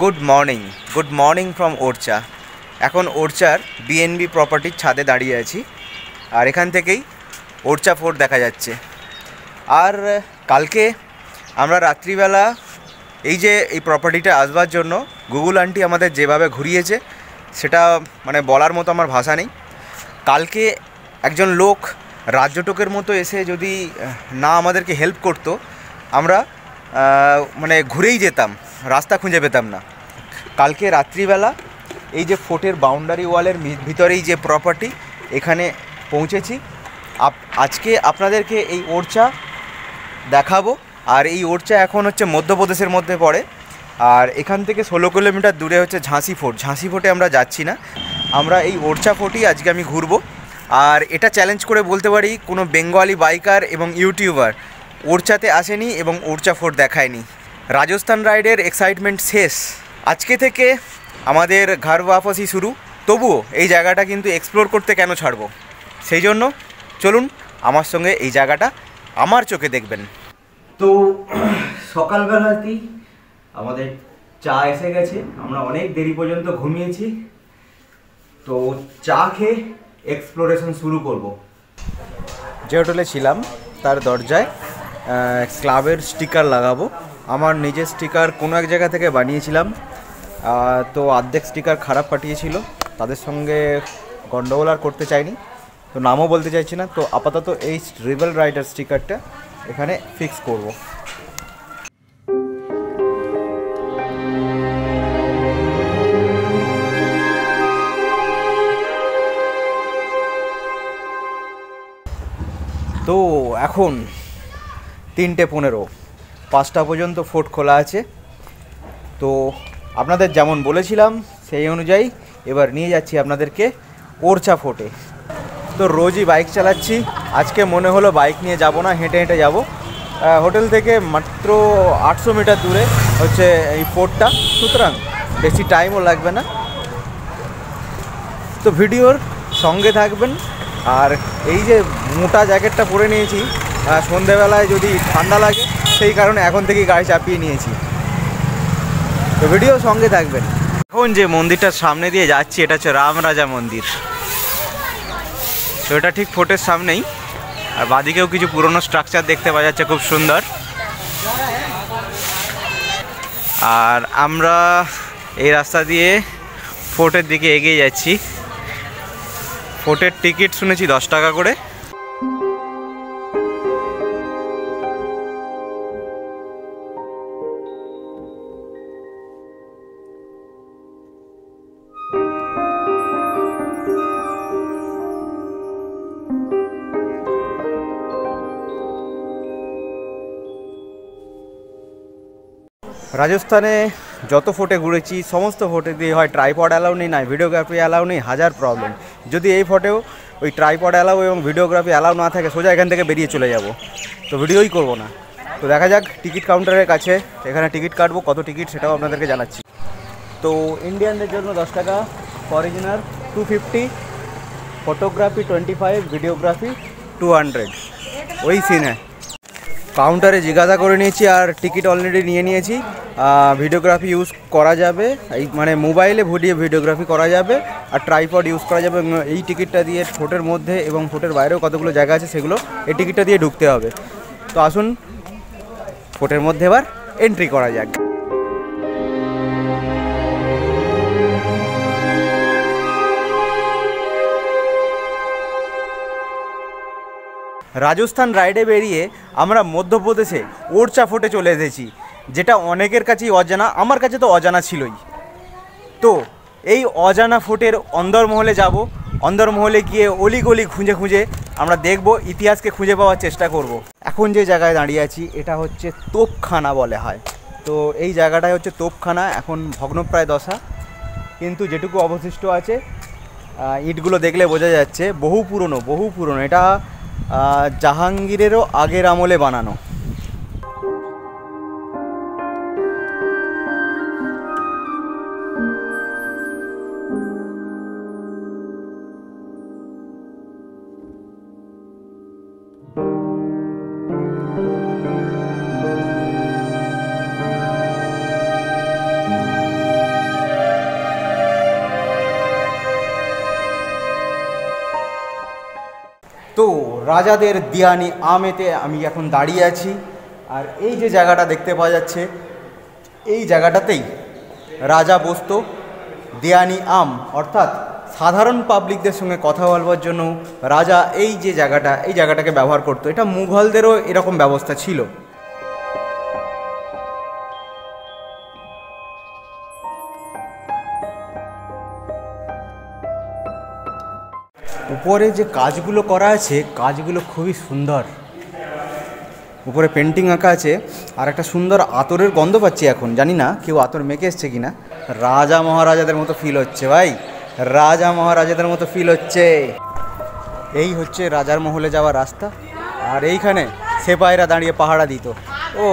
Good morning good morning from Orchha এখন ওরচার BNB প্রপার্টির ছাদে দাঁড়িয়ে আছি। আর এখান থেকেই ওরচা ফোর্ট দেখা যাচ্ছে। আর কালকে আমরা রাত্রিবেলা এই যে এই প্রপার্টিটা আসবার জন্য গুগল আন্টি আমাদের যেভাবে ঘুরিয়েছে, সেটা মানে বলার মতো আমার ভাষা নেই। কালকে একজন লোক রাজ্যটকের মতো এসে যদি না আমাদেরকে হেল্প করতো, আমরা মানে ঘুরেই যেতাম। রাস্তা খুঁজে পেতাম না। কালকে রাত্রিবেলা এই যে ফোর্টের বাউন্ডারি ওয়ালের ভিতরেই যে প্রপার্টি এখানে পৌঁছেছি। আজকে আপনাদেরকে এই ওরচা দেখাবো। আর এই ওরচা এখন হচ্ছে মধ্যপ্রদেশের মধ্যে পড়ে। আর এখান থেকে ষোলো কিলোমিটার দূরে হচ্ছে ঝাঁসি ফোর্ট। ঝাঁসি ফোর্টে আমরা যাচ্ছি না। আমরা এই ওরচা ফোর্টই আজকে আমি ঘুরবো। আর এটা চ্যালেঞ্জ করে বলতে পারি, কোনো বেঙ্গলি বাইকার এবং ইউটিউবার ওরচাতে আসেনি এবং ওরচা ফোর্ট দেখায়নি। রাজস্থান রাইডের এক্সাইটমেন্ট শেষ। আজকে থেকে আমাদের ঘর ওয়াপসই শুরু। তবুও এই জায়গাটা কিন্তু এক্সপ্লোর করতে কেন ছাড়ব? সেই জন্য চলুন আমার সঙ্গে এই জায়গাটা আমার চোখে দেখবেন। তো সকালবেলাতেই আমাদের চা এসে গেছে। আমরা অনেক দেরি পর্যন্ত ঘুমিয়েছি। তো চা খেয়ে এক্সপ্লোরেশন শুরু করব। যে হোটেলে ছিলাম তার দরজায় ক্লাবের স্টিকার লাগাবো। আমার নিজের স্টিকার কোনো এক জায়গা থেকে বানিয়েছিলাম তো অর্ধেক স্টিকার খারাপ পাঠিয়েছিল তাদের সঙ্গে গন্ডগোল আর করতে চাইনি, তো নামও বলতে চাইছি না, তো আপাতত এই রিবেল রাইডার স্টিকারটা এখানে ফিক্স করব। তো এখন তিনটে পনেরো। পাঁচটা পর্যন্ত ফোর্ট খোলা আছে। তো আপনাদের যেমন বলেছিলাম, সেই অনুযায়ী এবার নিয়ে যাচ্ছি আপনাদেরকে ওরচা ফোর্টে। তো রোজই বাইক চালাচ্ছি। আজকে মনে হলো বাইক নিয়ে যাব না, হেঁটে হেঁটে যাব। হোটেল থেকে মাত্র আটশো মিটার দূরে হচ্ছে এই ফোর্টটা। সুতরাং বেশি টাইমও লাগবে না। তো ভিডিওর সঙ্গে থাকবেন। আর এই যে মোটা জ্যাকেটটা পরে নিয়েছি সন্ধেবেলায় যদি ঠান্ডা লাগে, সেই কারণে এখন থেকেই গাড়ি চাপিয়ে নিয়েছি। তো ভিডিও সঙ্গে থাকবেন। এখন যে মন্দিরটার সামনে দিয়ে যাচ্ছি, এটা হচ্ছে রাম রাজা মন্দির। তো এটা ঠিক ফোর্টের সামনেই। আর বাদিকেও কিছু পুরনো স্ট্রাকচার দেখতে পাওয়া যাচ্ছে, খুব সুন্দর। আর আমরা এই রাস্তা দিয়ে ফোর্টের দিকে এগিয়ে যাচ্ছি। ফোর্টের টিকিট শুনেছি দশ টাকা করে। রাজস্থানে যত ফোটে ঘুরেছি, সমস্ত ফোটে দিয়ে হয় ট্রাইপড অ্যালাউ নেই না ভিডিওগ্রাফি অ্যালাউ নেই, হাজার প্রবলেম যদি এই ফোটেও ওই ট্রাইপড অ্যালাউ এবং ভিডিওগ্রাফি অ্যালাউ না থাকে, সোজা এখান থেকে বেরিয়ে চলে যাব। তো ভিডিওই করব না। তো দেখা যাক টিকিট কাউন্টারের কাছে এখানে টিকিট কাটবো, কত টিকিট সেটাও আপনাদেরকে জানাচ্ছি। তো ইন্ডিয়ানদের জন্য দশ টাকা original two fifty photography twenty five videography two hundred ওই সিন কাউন্টারে জিজ্ঞাসা করে নিয়েছি আর টিকিট অলরেডি নিয়ে নিয়েছি। ভিডিওগ্রাফি ইউজ করা যাবে। এই মানে মোবাইলে ভিডিও ভিডিওগ্রাফি করা যাবে আর ট্রাইপড ইউজ করা যাবে এই টিকিটটা দিয়ে ফোটের মধ্যে এবং ফোটের বাইরেও কতগুলো জায়গা আছে সেগুলো এই টিকিটটা দিয়ে ঢুকতে হবে। তো আসুন ফোটের মধ্যে এবার এন্ট্রি করা যাক। রাজস্থান রাইডে বেরিয়ে আমরা মধ্যপ্রদেশে ওরচা ফোর্টে চলে এসেছি, যেটা অনেকের কাছেই অজানা, আমার কাছে তো অজানা ছিলই। তো এই অজানা ফোর্টের অন্দরমহলে যাব, অন্দরমহলে গিয়ে অলিগলি খুঁজে খুঁজে আমরা দেখব, ইতিহাসকে খুঁজে পাওয়ার চেষ্টা করব। এখন যে জায়গায় দাঁড়িয়ে আছি, এটা হচ্ছে তোপখানা বলে হয়। তো এই জায়গাটাই হচ্ছে তোপখানা, এখন ভগ্নপ্রায় দশা। কিন্তু যেটুকু অবশিষ্ট আছে ইটগুলো দেখলে বোঝা যাচ্ছে, বহু পুরনো বহু পুরনো। এটা জাহাঙ্গীরেরও আগের আমলে বানানো। রাজাদের দিয়ানি আমেতে আমি এখন দাঁড়িয়ে আছি। আর এই যে জায়গাটা দেখতে পাওয়া যাচ্ছে, এই জায়গাটাতেই রাজা বসত দেয়ানি আম। অর্থাৎ সাধারণ পাবলিকদের সঙ্গে কথা বলবার জন্য রাজা এই যে জায়গাটা, এই জায়গাটাকে ব্যবহার করতো। এটা মুঘলদেরও এরকম ব্যবস্থা ছিল। উপরে যে কাজগুলো করা আছে, কাজগুলো খুবই সুন্দর। উপরে পেন্টিং আঁকা আছে, আর একটা সুন্দর আতরের গন্ধ পাচ্ছি এখন, জানি না কেউ আতর মেখে এসছে কিনা। রাজা মহারাজাদের মতো ফিল হচ্ছে ভাই, রাজা মহারাজাদের মতো ফিল হচ্ছে। এই হচ্ছে রাজার মহলে যাওয়ার রাস্তা, আর এইখানে সেপাইরা দাঁড়িয়ে পাহারা দিত। ও।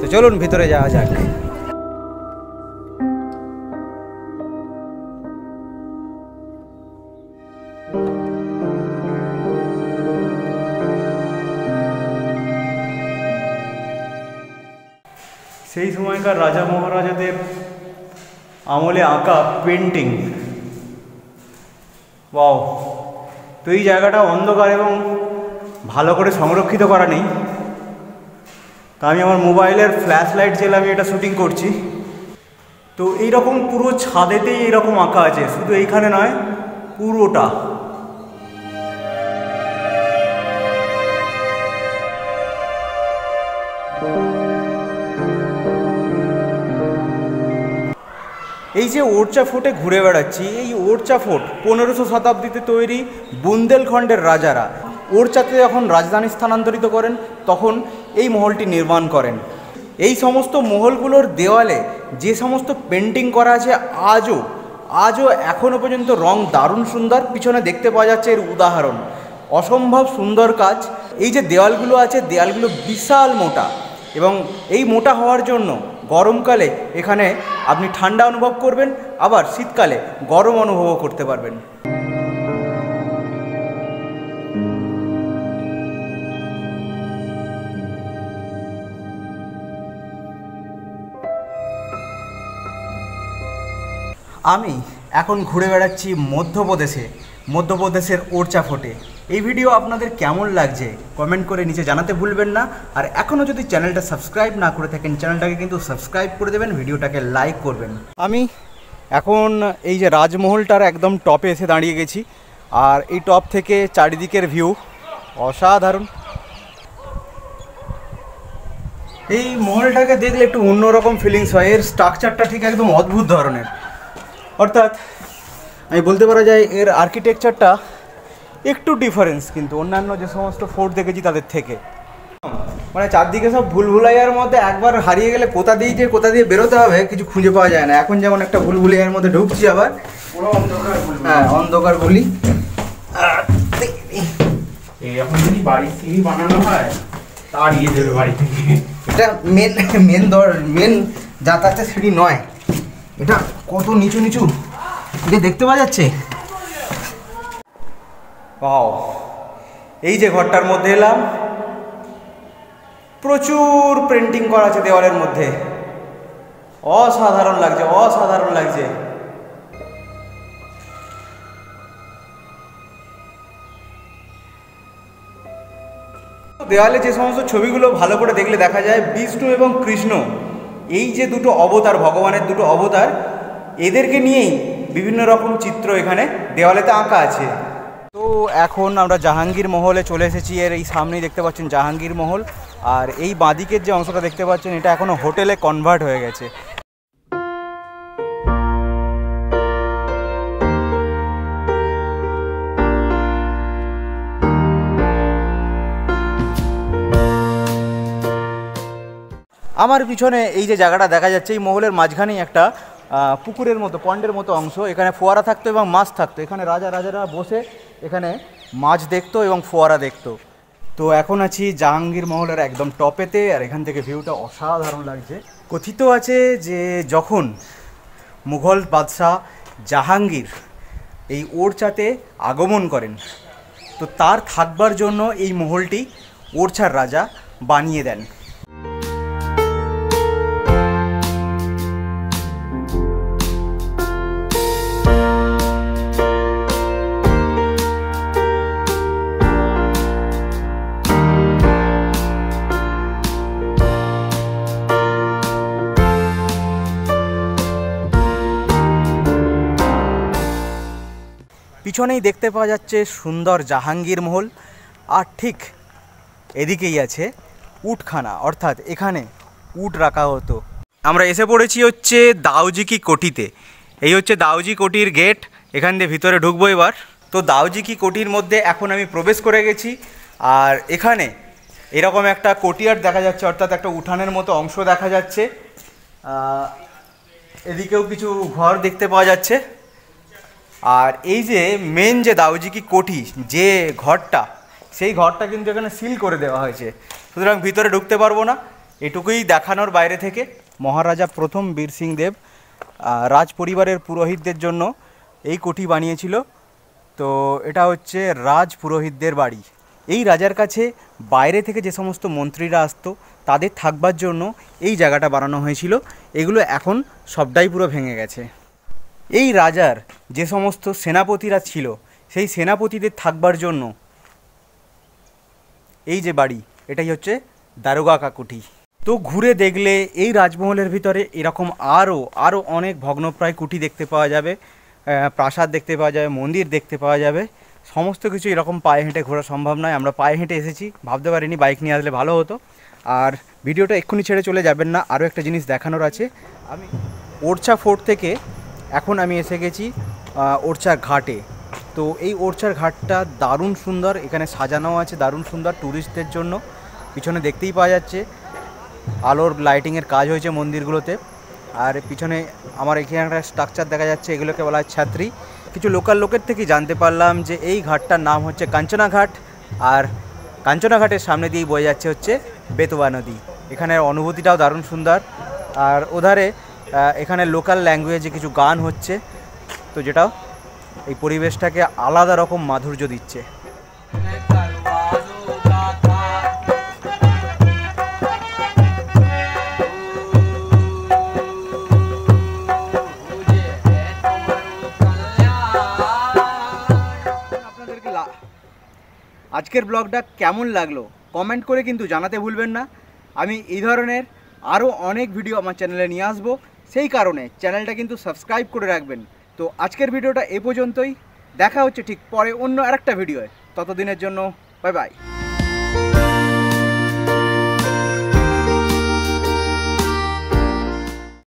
তো চলুন ভিতরে যাওয়া যাক। সেই সময়কার রাজা মহারাজাদের আমলে আঁকা পেন্টিং ওয়াও তো এই জায়গাটা অন্ধকার এবং ভালো করে সংরক্ষিত করা নেই। তা আমি আমার মোবাইলের ফ্ল্যাশ লাইট জেলে আমি এটা শুটিং করছি। তো এইরকম পুরো ছাদেতেই এইরকম আঁকা আছে। শুধু এইখানে নয়, পুরোটা। এই যে ওরচা ফোর্টে ঘুরে বেড়াচ্ছি, এই ওরচা ফোর্ট পনেরোশো শতাব্দীতে তৈরি বুন্দেলখণ্ডের রাজারা। ওরচাতে যখন রাজধানী স্থানান্তরিত করেন, তখন এই মহলটি নির্মাণ করেন। এই সমস্ত মহলগুলোর দেওয়ালে যে সমস্ত পেন্টিং করা আছে, আজও আজও এখনও পর্যন্ত রং দারুণ সুন্দর। পিছনে দেখতে পাওয়া যাচ্ছে এর উদাহরণ। অসম্ভব সুন্দর কাজ। এই যে দেওয়ালগুলো আছে, দেওয়ালগুলো বিশাল মোটা এবং এই মোটা হওয়ার জন্য গরমকালে এখানে আপনি ঠান্ডা অনুভব করবেন, আবার শীতকালে গরম অনুভবও করতে পারবেন। আমি এখন ঘুরে বেড়াচ্ছি মধ্যপ্রদেশে, মধ্যপ্রদেশের ওরচা ফোর্টে। এই ভিডিও আপনাদের কেমন লাগছে কমেন্ট করে নিচে জানাতে ভুলবেন না। আর এখনও যদি চ্যানেলটা সাবস্ক্রাইব না করে থাকেন, চ্যানেলটাকে কিন্তু সাবস্ক্রাইব করে দেবেন, ভিডিওটাকে লাইক করবেন। আমি এখন এই যে রাজমহলটার একদম টপে এসে দাঁড়িয়ে গেছি, আর এই টপ থেকে চারিদিকের ভিউ অসাধারণ। এই মহলটাকে দেখলে একটু অন্যরকম ফিলিংস হয়, এর স্ট্রাকচারটা ঠিক একদম অদ্ভুত ধরনের। অর্থাৎ আমি বলতে পারা যায়, এর আর্কিটেকচারটা একটু ডিফারেন্স কিন্তু। অন্যান্য যে সমস্ত ফোর্ট দেখেছি তাদের থেকে। মানে চারদিকে সব ভুলভুলাইয়ার মধ্যে একবার হারিয়ে গেলে কোথা দিয়ে যে কোথা দিয়ে বেরোতে হবে কিছু খুঁজে পাওয়া যায় না। এখন যেমন একটা ভুলভুলাইয়ার মধ্যে ঢুকছি আবার। হ্যাঁ অন্ধকার বলি। এখন যদি বাড়ির সিঁড়ি বানানো হয় তাড়িয়ে দেবে বাড়ি থেকে। এটা মেন মেন দর মেন যাতায়াতের সিঁড়ি নয়। এটা কত নিচু নিচু। এটা দেখতে পাওয়া যাচ্ছে? পাও এই যে ঘরটার মধ্যে এলাম, প্রচুর প্রিন্টিং করা আছে দেওয়ালের মধ্যে। অসাধারণ লাগছে অসাধারণ লাগছে। দেওয়ালে যে সমস্ত ছবিগুলো ভালো করে দেখলে দেখা যায় বিষ্ণু এবং কৃষ্ণ। এই যে দুটো অবতার, ভগবানের দুটো অবতার, এদেরকে নিয়েই বিভিন্ন রকম চিত্র এখানে দেওয়ালেতে আঁকা আছে। তো এখন আমরা জাহাঙ্গীর মহলে চলে এসেছি। এর এই সামনেই দেখতে পাচ্ছেন জাহাঙ্গীর মহল। আর এই বাঁদিকের যে অংশটা দেখতে পাচ্ছেন, এটা এখনও হোটেলে কনভার্ট হয়ে গেছে। আমার পিছনে এই যে জায়গাটা দেখা যাচ্ছে, এই মহলের মাঝখানেই একটা পুকুরের মতো পন্ডের মতো অংশ। এখানে ফোয়ারা থাকতো এবং মাছ থাকতো। এখানে রাজা, রাজারা বসে এখানে মাছ দেখতো এবং ফোয়ারা দেখতো। তো এখন আছি জাহাঙ্গীর মহলের একদম টপেতে আর এখান থেকে ভিউটা অসাধারণ লাগছে। কথিত আছে যে যখন মুঘল বাদশাহ জাহাঙ্গীর এই ওরচাতে আগমন করেন, তো তার থাকবার জন্য এই মহলটি ওরছার রাজা বানিয়ে দেন। পিছনেই দেখতে পাওয়া যাচ্ছে সুন্দর জাহাঙ্গীর মহল। আর ঠিক এদিকেই আছে উটখানা, অর্থাৎ এখানে উট রাখা হতো। আমরা এসে পড়েছি হচ্ছে দাউজিকি কোটিতে। এই হচ্ছে দাউজি কোটির গেট, এখান দিয়ে ভিতরে ঢুকবো এবার। তো দাউজিকি কোটির মধ্যে এখন আমি প্রবেশ করে গেছি, আর এখানে এরকম একটা কোটিয়ার দেখা যাচ্ছে, অর্থাৎ একটা উঠানের মতো অংশ দেখা যাচ্ছে। এদিকেও কিছু ঘর দেখতে পাওয়া যাচ্ছে। আর এই যে মেন যে দাউজিকি কোঠি, যে ঘরটা, সেই ঘরটা কিন্তু এখানে সিল করে দেওয়া হয়েছে। সুতরাং ভিতরে ঢুকতে পারব না। এটুকুই দেখানোর বাইরে থেকে মহারাজা প্রথম বীর সিং দেব রাজ পরিবারের পুরোহিতদের জন্য এই কোঠি বানিয়েছিল। তো এটা হচ্ছে রাজ পুরোহিতদের বাড়ি। এই রাজার কাছে বাইরে থেকে যে সমস্ত মন্ত্রীরা আসতো, তাদের থাকবার জন্য এই জায়গাটা বানানো হয়েছিল। এগুলো এখন সবটাই পুরো ভেঙে গেছে। এই রাজার যে সমস্ত সেনাপতিরা ছিল, সেই সেনাপতিদের থাকবার জন্য এই যে বাড়ি, এটাই হচ্ছে দারোগা কাকুটি। তো ঘুরে দেখলে এই রাজমহলের ভিতরে এরকম আরও আরও অনেক ভগ্নপ্রায় কুটি দেখতে পাওয়া যাবে প্রাসাদ দেখতে পাওয়া যাবে, মন্দির দেখতে পাওয়া যাবে। সমস্ত কিছু এরকম পায়ে হেঁটে ঘোরা সম্ভব নয়, আমরা পায়ে হেঁটে এসেছি, ভাবতে পারিনি বাইক নিয়ে আসলে ভালো হতো। আর ভিডিওটা এক্ষুনি ছেড়ে চলে যাবেন না, আরও একটা জিনিস দেখানোর আছে। আমি ওরছা ফোর্ট থেকে এখন আমি এসে গেছি ওরছা ঘাটে। তো এই ওরছার ঘাটটা দারুণ সুন্দর, এখানে সাজানো আছে দারুণ সুন্দর ট্যুরিস্টদের জন্য। পিছনে দেখতেই পাওয়া যাচ্ছে, আলোর লাইটিংয়ের কাজ হয়েছে মন্দিরগুলোতে। আর পিছনে আমার এখানে একটা স্ট্রাকচার দেখা যাচ্ছে, এগুলোকে বলা হয় ছাত্রী। কিছু লোকাল লোকের থেকে জানতে পারলাম যে এই ঘাটটার নাম হচ্ছে কাঞ্চনা ঘাট। আর কাঞ্চনা ঘাটের সামনে দিয়েই বয়ে যাচ্ছে হচ্ছে বেতোয়া নদী। এখানের অনুভূতিটাও দারুণ সুন্দর। আর ওধারে এখানে লোকাল ল্যাঙ্গুয়েজে কিছু গান হচ্ছে। তো যেটাও এই পরিবেশটাকে আলাদা রকম মাধুর্য দিচ্ছে। আজকের ব্লগটা কেমন লাগল? কমেন্ট করে কিন্তু জানাতে ভুলবেন না। আমি এই ধরনের আরও অনেক ভিডিও আমার চ্যানেলে নিয়ে আসব। সেই কারণে চ্যানেলটা কিন্তু সাবস্ক্রাইব করে রাখবেন। তো আজকের ভিডিওটা এ পর্যন্তই। দেখা হচ্ছে ঠিক পরে অন্য আরেকটা ভিডিওয়। ততদিনের জন্য বাই বাই